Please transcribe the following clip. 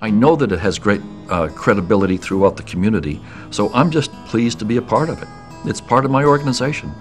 I know that it has great uh, credibility throughout the community, so I'm just pleased to be a part of it. It's part of my organization.